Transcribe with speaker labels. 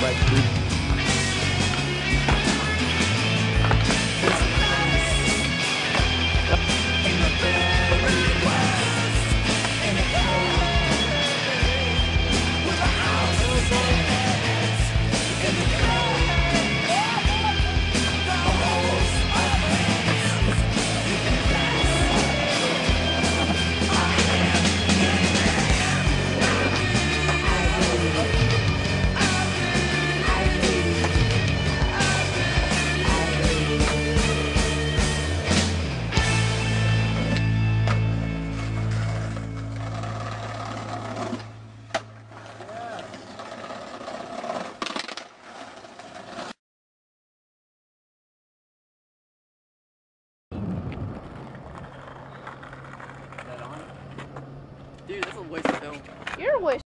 Speaker 1: right through. Waste of film.
Speaker 2: You're a waste.